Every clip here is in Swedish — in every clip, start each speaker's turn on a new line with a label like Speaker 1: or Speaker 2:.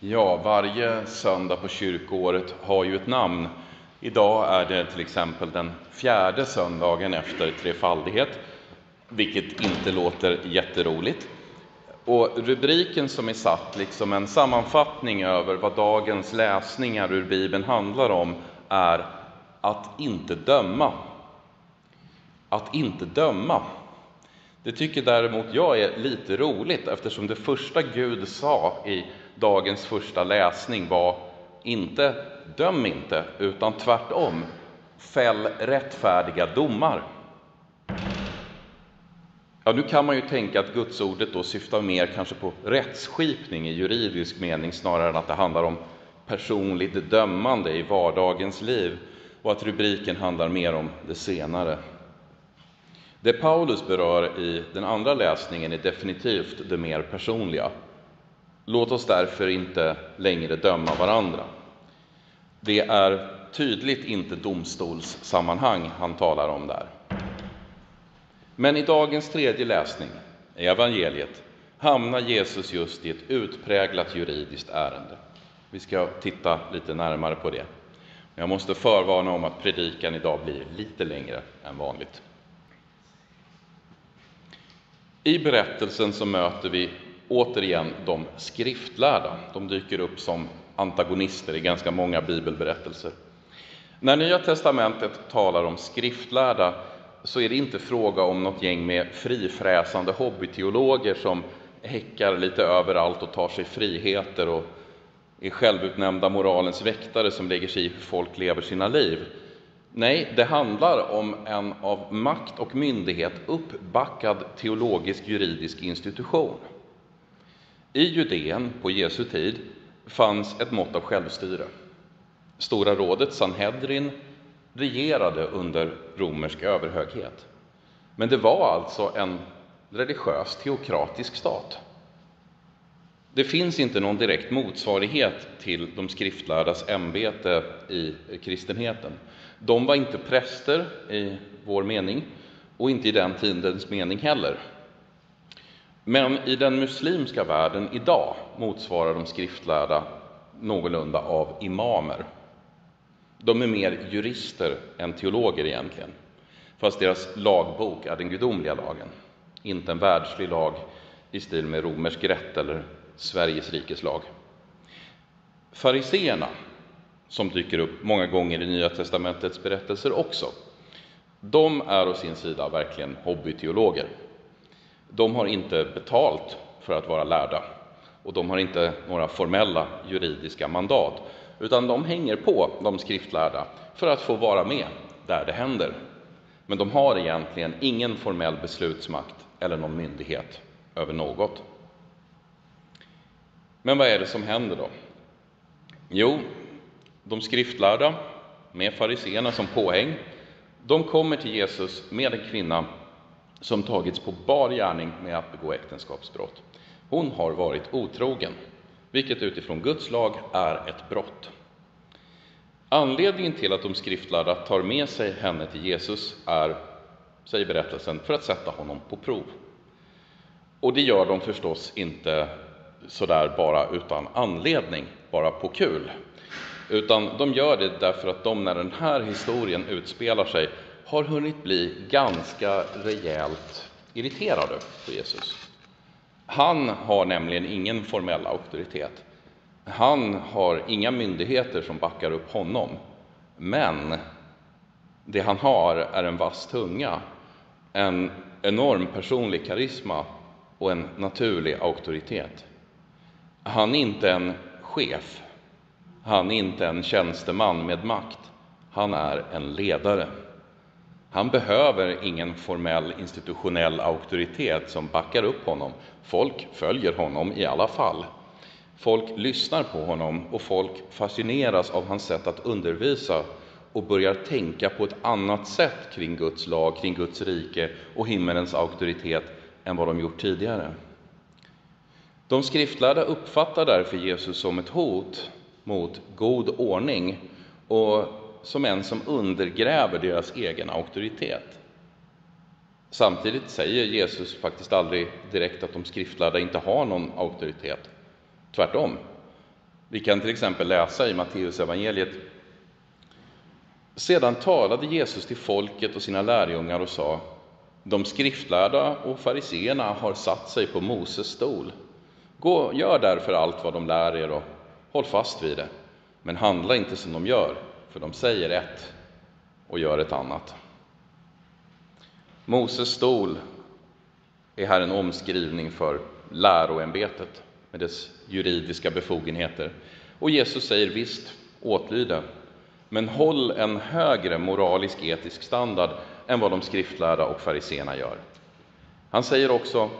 Speaker 1: Ja, varje söndag på kyrkoåret har ju ett namn. Idag är det till exempel den fjärde söndagen efter trefaldighet, vilket inte låter jätteroligt. Och rubriken som är satt, liksom en sammanfattning över vad dagens läsningar ur Bibeln handlar om, är att inte döma. Att inte döma. Det tycker däremot jag är lite roligt eftersom det första Gud sa i dagens första läsning var inte döm inte, utan tvärtom, fäll rättfärdiga domar. Ja, nu kan man ju tänka att gudsordet då syftar mer kanske på rättsskipning i juridisk mening snarare än att det handlar om personligt dömande i vardagens liv och att rubriken handlar mer om det senare. Det Paulus berör i den andra läsningen är definitivt det mer personliga. Låt oss därför inte längre döma varandra. Det är tydligt inte domstolssammanhang han talar om där. Men i dagens tredje läsning, i evangeliet, hamnar Jesus just i ett utpräglat juridiskt ärende. Vi ska titta lite närmare på det. Men jag måste förvarna om att predikan idag blir lite längre än vanligt. I berättelsen så möter vi återigen de skriftlärda. De dyker upp som antagonister i ganska många bibelberättelser. När Nya testamentet talar om skriftlärda så är det inte fråga om något gäng med frifräsande hobbyteologer som häckar lite överallt och tar sig friheter och är självutnämnda moralens väktare som lägger sig i hur folk lever sina liv. Nej, det handlar om en av makt och myndighet uppbackad teologisk juridisk institution. I Judeen på Jesu tid fanns ett mått av självstyre. Stora rådet Sanhedrin regerade under romersk överhöghet. Men det var alltså en religiös teokratisk stat. Det finns inte någon direkt motsvarighet till de skriftlärdas ämbete i kristenheten. De var inte präster i vår mening och inte i den tidens mening heller. Men i den muslimska världen idag motsvarar de skriftlärda någorlunda av imamer. De är mer jurister än teologer egentligen, fast deras lagbok är den gudomliga lagen, inte en världslig lag i stil med romersk rätt eller Sveriges rikes lag. Fariseerna, som dyker upp många gånger i Nya testamentets berättelser också, de är å sin sida verkligen hobbyteologer. De har inte betalt för att vara lärda och de har inte några formella juridiska mandat, utan de hänger på de skriftlärda för att få vara med där det händer. Men de har egentligen ingen formell beslutsmakt eller någon myndighet över något. Men vad är det som händer då? Jo, de skriftlärda med fariseerna som påhäng, de kommer till Jesus med en kvinna som tagits på bar gärning med att begå äktenskapsbrott. Hon har varit otrogen, vilket utifrån Guds lag är ett brott. Anledningen till att de skriftlärda tar med sig henne till Jesus är, säger berättelsen, för att sätta honom på prov. Och det gör de förstås inte sådär bara utan anledning, bara på kul. Utan de gör det därför att de, när den här historien utspelar sig, har hunnit bli ganska rejält irriterade på Jesus. Han har nämligen ingen formell auktoritet. Han har inga myndigheter som backar upp honom. Men det han har är en vass tunga, en enorm personlig karisma och en naturlig auktoritet. Han är inte en chef. Han är inte en tjänsteman med makt. Han är en ledare. Han behöver ingen formell institutionell auktoritet som backar upp honom. Folk följer honom i alla fall. Folk lyssnar på honom och folk fascineras av hans sätt att undervisa och börjar tänka på ett annat sätt kring Guds lag, kring Guds rike och himmelens auktoritet än vad de gjort tidigare. De skriftlärda uppfattar därför Jesus som ett hot mot god ordning och som en som undergräver deras egen auktoritet. Samtidigt säger Jesus faktiskt aldrig direkt att de skriftlärda inte har någon auktoritet. Tvärtom. Vi kan till exempel läsa i Matteusevangeliet. Sedan talade Jesus till folket och sina lärjungar och sa De skriftlärda och fariseerna har satt sig på Moses stol. Gå, gör därför allt vad de lär er och håll fast vid det. Men handla inte som de gör, för de säger ett och gör ett annat. Moses stol är här en omskrivning för läroämbetet med dess juridiska befogenheter. Och Jesus säger visst, åtlyd men håll en högre moralisk etisk standard än vad de skriftlärda och fariseerna gör. Han säger också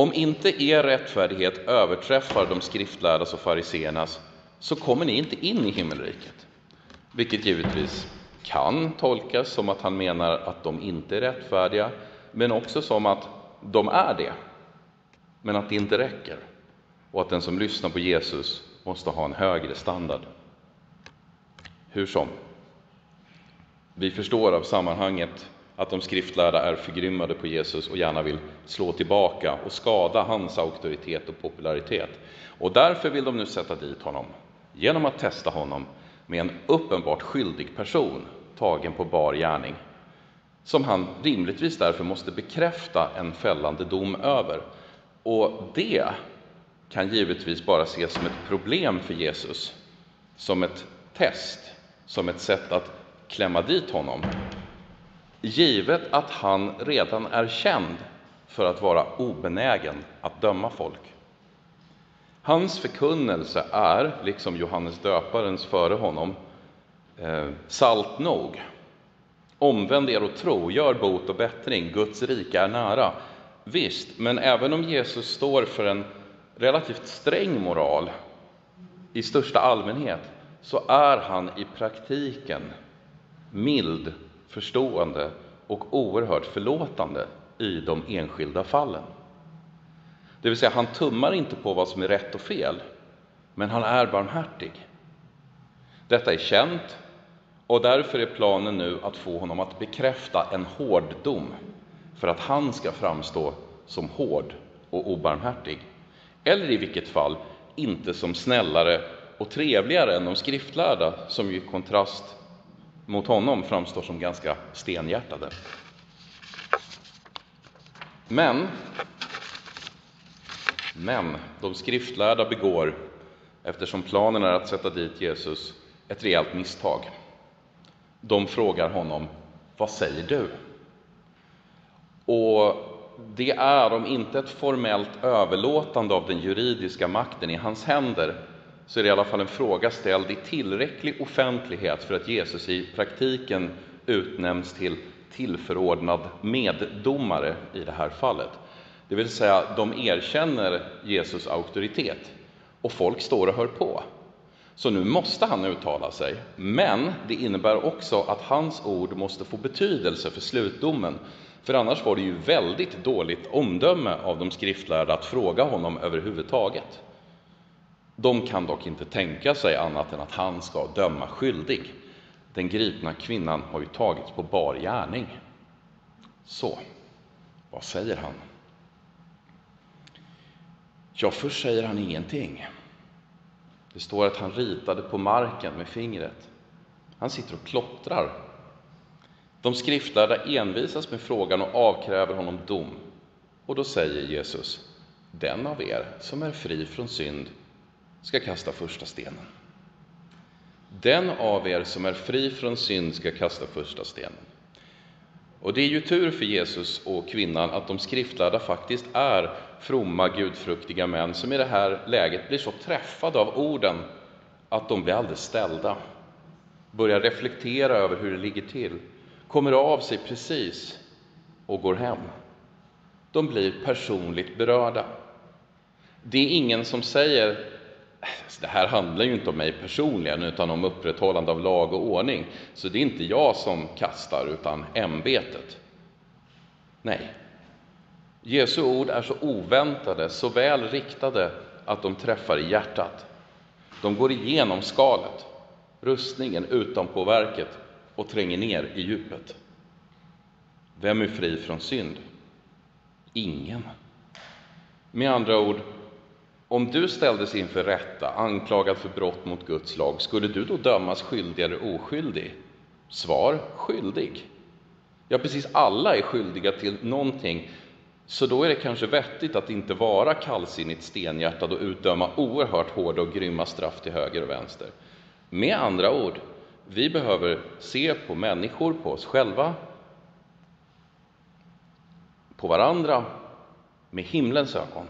Speaker 1: om inte er rättfärdighet överträffar de skriftlärdas och fariseernas så kommer ni inte in i himmelriket. Vilket givetvis kan tolkas som att han menar att de inte är rättfärdiga, men också som att de är det, men att det inte räcker och att den som lyssnar på Jesus måste ha en högre standard. Hur som. Vi förstår av sammanhanget att de skriftlärda är förgrymmade på Jesus och gärna vill slå tillbaka och skada hans auktoritet och popularitet. Och därför vill de nu sätta dit honom genom att testa honom med en uppenbart skyldig person tagen på bar gärning som han rimligtvis därför måste bekräfta en fällande dom över. Och det kan givetvis bara ses som ett problem för Jesus, som ett test, som ett sätt att klämma dit honom. Givet att han redan är känd för att vara obenägen att döma folk. Hans förkunnelse är, liksom Johannes döparens före honom, eh, salt nog. Omvänd er och tro, gör bot och bättring, Guds rike är nära. Visst, men även om Jesus står för en relativt sträng moral i största allmänhet, så är han i praktiken mild, förstående och oerhört förlåtande i de enskilda fallen. Det vill säga, han tummar inte på vad som är rätt och fel, men han är barmhärtig. Detta är känt och därför är planen nu att få honom att bekräfta en hård dom för att han ska framstå som hård och obarmhärtig. Eller i vilket fall inte som snällare och trevligare än de skriftlärda som ju i kontrast mot honom framstår som ganska stenhjärtade. Men men de skriftlärda begår, eftersom planen är att sätta dit Jesus, ett rejält misstag. De frågar honom, vad säger du? Och det är, om inte ett formellt överlåtande av den juridiska makten i hans händer, så är det i alla fall en fråga ställd i tillräcklig offentlighet för att Jesus i praktiken utnämns till tillförordnad meddomare i det här fallet. Det vill säga, de erkänner Jesus auktoritet och folk står och hör på. Så nu måste han uttala sig, men det innebär också att hans ord måste få betydelse för slutdomen. För annars var det ju väldigt dåligt omdöme av de skriftlärda att fråga honom överhuvudtaget. De kan dock inte tänka sig annat än att han ska döma skyldig. Den gripna kvinnan har ju tagits på bar gärning. Så, vad säger han? Ja, först säger han ingenting. Det står att han ritade på marken med fingret. Han sitter och klottrar. De skriftlärda envisas med frågan och avkräver honom dom. Och då säger Jesus, den av er som är fri från synd ska kasta första stenen. Den av er som är fri från synd ska kasta första stenen. Och det är ju tur för Jesus och kvinnan att de skriftlärda faktiskt är fromma, gudfruktiga män som i det här läget blir så träffade av orden att de blir alldeles ställda, börjar reflektera över hur det ligger till, kommer av sig precis och går hem. De blir personligt berörda. Det är ingen som säger Alltså, det här handlar ju inte om mig personligen utan om upprätthållande av lag och ordning. Så det är inte jag som kastar utan ämbetet. Nej, Jesu ord är så oväntade, så väl riktade att de träffar i hjärtat. De går igenom skalet, rustningen utanpå verket och tränger ner i djupet. Vem är fri från synd? Ingen. Med andra ord, om du ställdes inför rätta, anklagad för brott mot Guds lag, skulle du då dömas skyldig eller oskyldig? Svar skyldig. Ja, precis alla är skyldiga till någonting, så då är det kanske vettigt att inte vara kallsinnigt stenhjärtad och utdöma oerhört hårda och grymma straff till höger och vänster. Med andra ord, vi behöver se på människor, på oss själva, på varandra med himlens ögon.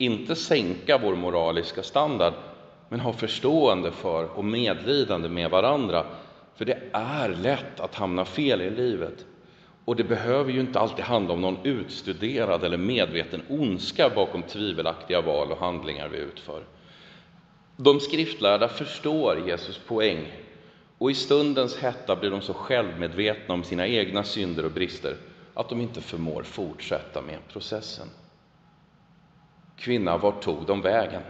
Speaker 1: Inte sänka vår moraliska standard, men ha förstående för och medlidande med varandra. För det är lätt att hamna fel i livet. Och det behöver ju inte alltid handla om någon utstuderad eller medveten ondska bakom tvivelaktiga val och handlingar vi utför. De skriftlärda förstår Jesus poäng och i stundens hetta blir de så självmedvetna om sina egna synder och brister att de inte förmår fortsätta med processen. Kvinna, vart tog de vägen?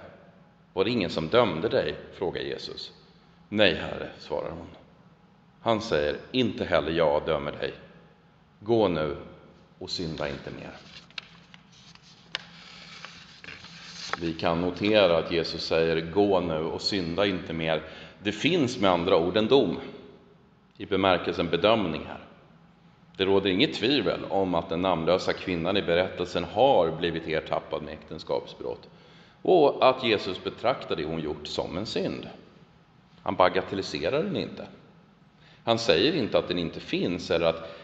Speaker 1: Var det ingen som dömde dig? frågar Jesus. Nej, Herre, svarar hon. Han säger, inte heller jag dömer dig. Gå nu och synda inte mer. Vi kan notera att Jesus säger gå nu och synda inte mer. Det finns med andra ord en dom i bemärkelsen bedömning här. Det råder inget tvivel om att den namnlösa kvinnan i berättelsen har blivit ertappad med äktenskapsbrott och att Jesus betraktar det hon gjort som en synd. Han bagatelliserar den inte. Han säger inte att den inte finns eller att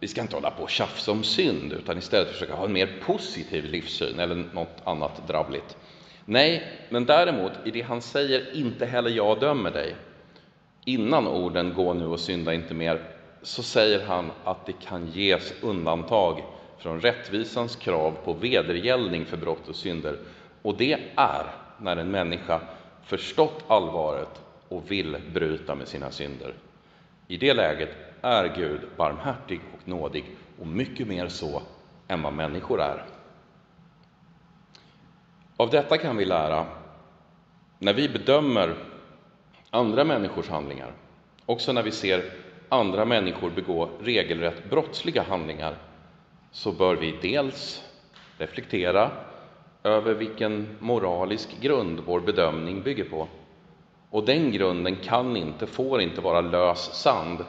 Speaker 1: vi ska inte hålla på och tjafsa om synd utan istället försöka ha en mer positiv livssyn eller något annat drabbligt. Nej, men däremot i det han säger, inte heller jag dömer dig, innan orden gå nu och synda inte mer, så säger han att det kan ges undantag från rättvisans krav på vedergällning för brott och synder. Och det är när en människa förstått allvaret och vill bryta med sina synder. I det läget är Gud barmhärtig och nådig och mycket mer så än vad människor är. Av detta kan vi lära när vi bedömer andra människors handlingar, också när vi ser andra människor begå regelrätt brottsliga handlingar, så bör vi dels reflektera över vilken moralisk grund vår bedömning bygger på. Och den grunden kan inte, får inte vara lös sand.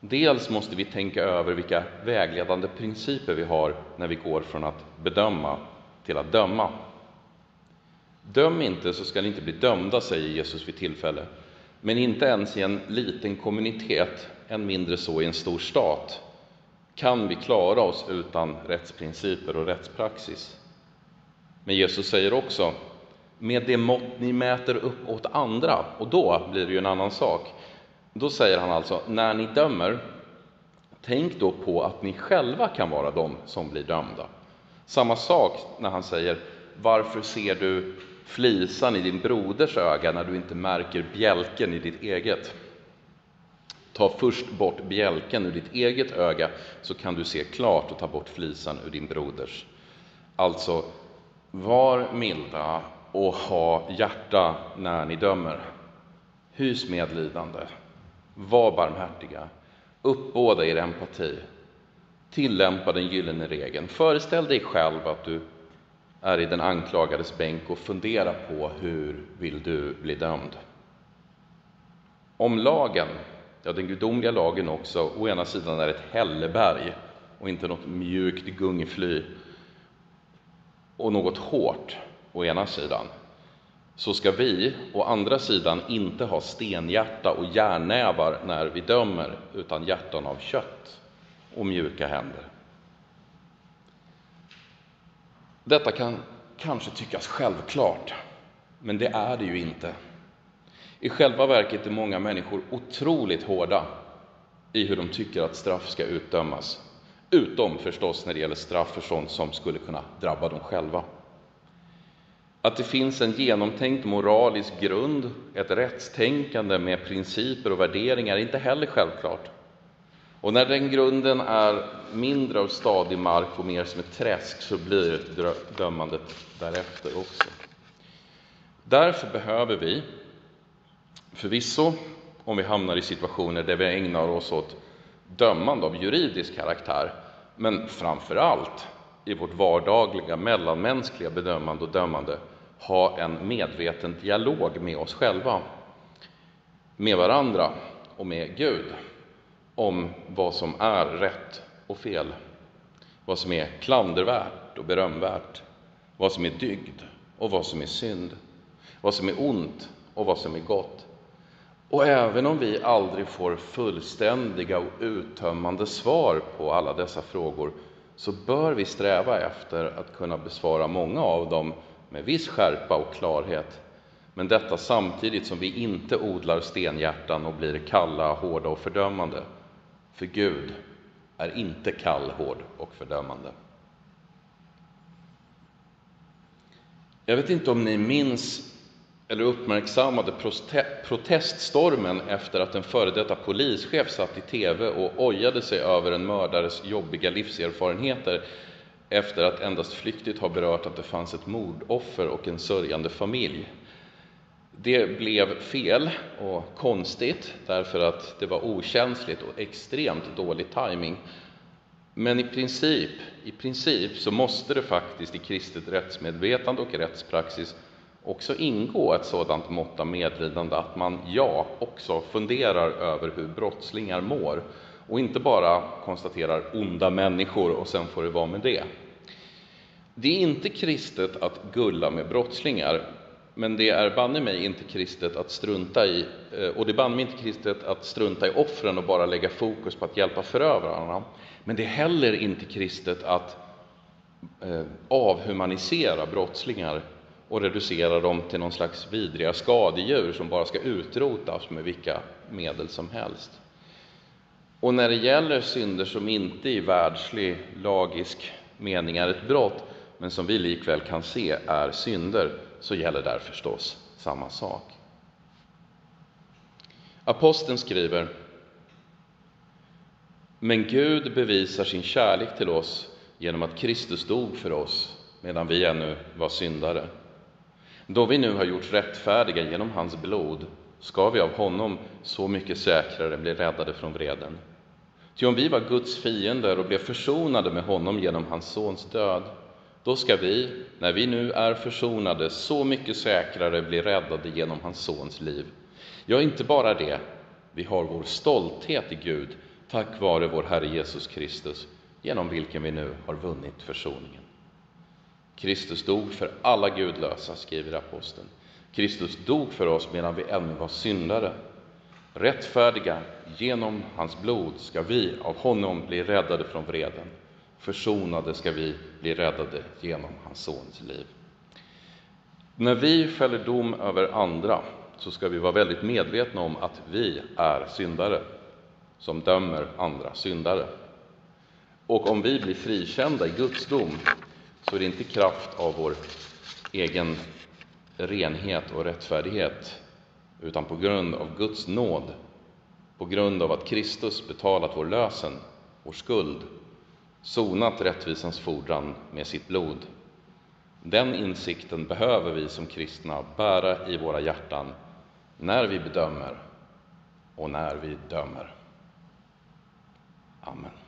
Speaker 1: Dels måste vi tänka över vilka vägledande principer vi har när vi går från att bedöma till att döma. Döm inte så ska ni inte bli dömda, säger Jesus vid tillfälle. Men inte ens i en liten kommunitet, än mindre så i en stor stat, kan vi klara oss utan rättsprinciper och rättspraxis. Men Jesus säger också, med det mått ni mäter upp åt andra, och då blir det ju en annan sak. Då säger han alltså, när ni dömer, tänk då på att ni själva kan vara de som blir dömda. Samma sak när han säger, varför ser du flisan i din broders öga när du inte märker bjälken i ditt eget. Ta först bort bjälken ur ditt eget öga så kan du se klart och ta bort flisan ur din broders. Alltså, var milda och ha hjärta när ni dömer. Hys medlidande. Var barmhärtiga. Uppbåda er empati. Tillämpa den gyllene regeln. Föreställ dig själv att du är i den anklagades bänk och funderar på hur vill du bli dömd? Om lagen, ja den gudomliga lagen också, å ena sidan är ett hälleberg och inte något mjukt gungfly och något hårt å ena sidan, så ska vi å andra sidan inte ha stenhjärta och järnnävar när vi dömer, utan hjärtan av kött och mjuka händer. Detta kan kanske tyckas självklart, men det är det ju inte. I själva verket är många människor otroligt hårda i hur de tycker att straff ska utdömas. Utom förstås när det gäller straff för sånt som skulle kunna drabba dem själva. Att det finns en genomtänkt moralisk grund, ett rättstänkande med principer och värderingar är inte heller självklart. Och när den grunden är mindre av stadig mark och mer som ett träsk så blir dömandet därefter också. Därför behöver vi förvisso, om vi hamnar i situationer där vi ägnar oss åt dömande av juridisk karaktär, men framför allt i vårt vardagliga mellanmänskliga bedömande och dömande ha en medveten dialog med oss själva, med varandra och med Gud om vad som är rätt och fel, vad som är klandervärt och berömvärt, vad som är dygd och vad som är synd, vad som är ont och vad som är gott. Och även om vi aldrig får fullständiga och uttömmande svar på alla dessa frågor så bör vi sträva efter att kunna besvara många av dem med viss skärpa och klarhet. Men detta samtidigt som vi inte odlar stenhjärtan och blir kalla, hårda och fördömande. För Gud är inte kall, hård och fördömande. Jag vet inte om ni minns eller uppmärksammade proteststormen efter att en före detta polischef satt i tv och ojade sig över en mördares jobbiga livserfarenheter efter att endast flyktigt ha berört att det fanns ett mordoffer och en sörjande familj. Det blev fel och konstigt därför att det var okänsligt och extremt dålig timing. Men i princip, i princip så måste det faktiskt i kristet rättsmedvetande och rättspraxis också ingå ett sådant mått av medlidande att man, ja, också funderar över hur brottslingar mår och inte bara konstaterar onda människor och sen får det vara med det. Det är inte kristet att gulla med brottslingar, men det är banne mig inte kristet att strunta i, eh, och det är banne mig inte kristet att strunta i offren och bara lägga fokus på att hjälpa förövarna. Men det är heller inte kristet att eh, avhumanisera brottslingar och reducera dem till någon slags vidriga skadedjur som bara ska utrotas med vilka medel som helst. Och när det gäller synder som inte i världslig, lagisk mening är ett brott, men som vi likväl kan se är synder, så gäller där förstås samma sak. Aposteln skriver Men Gud bevisar sin kärlek till oss genom att Kristus dog för oss medan vi ännu var syndare. Då vi nu har gjorts rättfärdiga genom hans blod ska vi av honom så mycket säkrare bli räddade från vreden. Ty om vi var Guds fiender och blev försonade med honom genom hans sons död, då ska vi, när vi nu är försonade, så mycket säkrare bli räddade genom hans sons liv. Ja, inte bara det, vi har vår stolthet i Gud tack vare vår Herre Jesus Kristus, genom vilken vi nu har vunnit försoningen. Kristus dog för alla gudlösa, skriver aposteln. Kristus dog för oss medan vi ännu var syndare. Rättfärdiga genom hans blod ska vi av honom bli räddade från vreden. Försonade ska vi bli räddade genom hans sons liv. När vi fäller dom över andra så ska vi vara väldigt medvetna om att vi är syndare som dömer andra syndare. Och om vi blir frikända i Guds dom så är det inte kraft av vår egen renhet och rättfärdighet, utan på grund av Guds nåd, på grund av att Kristus betalat vår lösen, vår skuld, sonat rättvisans fordran med sitt blod. Den insikten behöver vi som kristna bära i våra hjärtan när vi bedömer och när vi dömer. Amen.